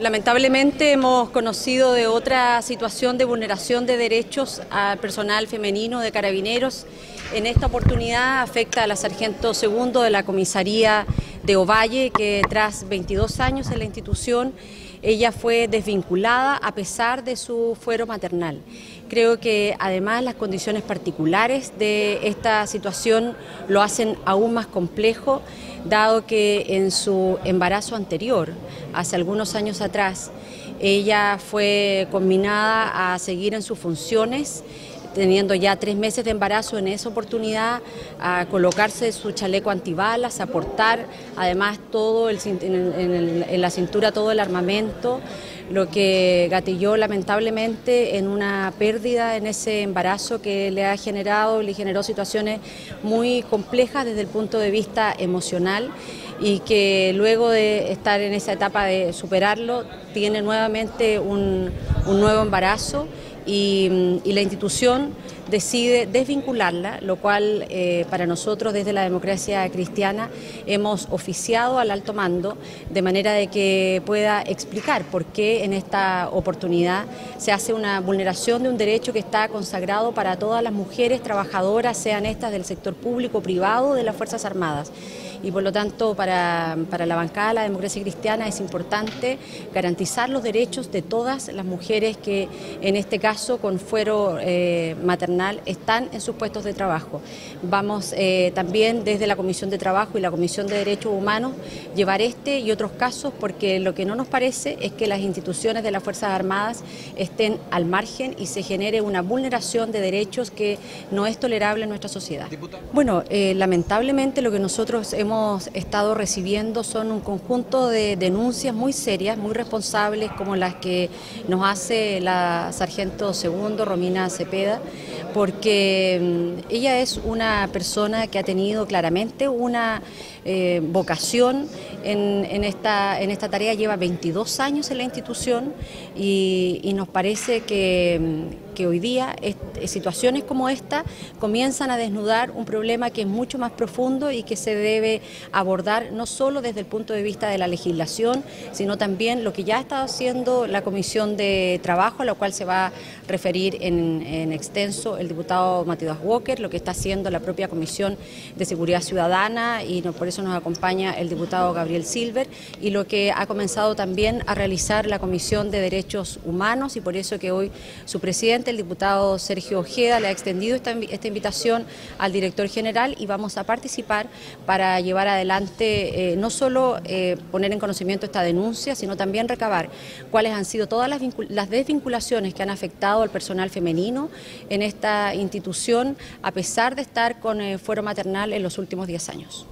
Lamentablemente hemos conocido de otra situación de vulneración de derechos al personal femenino de carabineros. En esta oportunidad afecta a la sargento segundo de la comisaría de Ovalle, que tras 22 años en la institución, ella fue desvinculada a pesar de su fuero maternal. Creo que además las condiciones particulares de esta situación lo hacen aún más complejo dado que en su embarazo anterior, hace algunos años atrás, ella fue combinada a seguir en sus funciones teniendo ya tres meses de embarazo en esa oportunidad, a colocarse su chaleco antibalas, a portar además todo en, la cintura todo el armamento, lo que gatilló lamentablemente en una pérdida en ese embarazo que le ha generado, le generó situaciones muy complejas desde el punto de vista emocional y que luego de estar en esa etapa de superarlo tiene nuevamente un nuevo embarazo y, la institución decide desvincularla, lo cual eh, para nosotros desde la democracia cristiana hemos oficiado al alto mando de manera de que pueda explicar por qué en esta oportunidad se hace una vulneración de un derecho que está consagrado para todas las mujeres trabajadoras, sean estas del sector público o privado de las Fuerzas Armadas. Y por lo tanto para, la bancada de la democracia cristiana es importante garantizar los derechos de todas las mujeres que en este caso con fuero eh, maternal están en sus puestos de trabajo. Vamos eh, también desde la Comisión de Trabajo y la Comisión de Derechos Humanos llevar este y otros casos porque lo que no nos parece es que las instituciones de las Fuerzas Armadas estén al margen y se genere una vulneración de derechos que no es tolerable en nuestra sociedad. Bueno, eh, lamentablemente lo que nosotros hemos hemos estado recibiendo son un conjunto de denuncias muy serias, muy responsables, como las que nos hace la sargento segundo, Romina Cepeda, porque mm, ella es una persona que ha tenido claramente una eh, vocación en, esta, en esta tarea, lleva 22 años en la institución y, nos parece que, mm, que hoy día situaciones como esta comienzan a desnudar un problema que es mucho más profundo y que se debe abordar no solo desde el punto de vista de la legislación, sino también lo que ya ha estado haciendo la Comisión de Trabajo, a la cual se va a referir en, en extenso el diputado Matías Walker, lo que está haciendo la propia Comisión de Seguridad Ciudadana y por eso nos acompaña el diputado Gabriel Silver y lo que ha comenzado también a realizar la Comisión de Derechos Humanos y por eso que hoy su presidente, el diputado Sergio Ojeda, le ha extendido esta, invitación al director general y vamos a participar para llevar adelante, eh, no solo eh, poner en conocimiento esta denuncia, sino también recabar cuáles han sido todas las, las desvinculaciones que han afectado al personal femenino en esta institución, a pesar de estar con eh, fuero maternal en los últimos 10 años.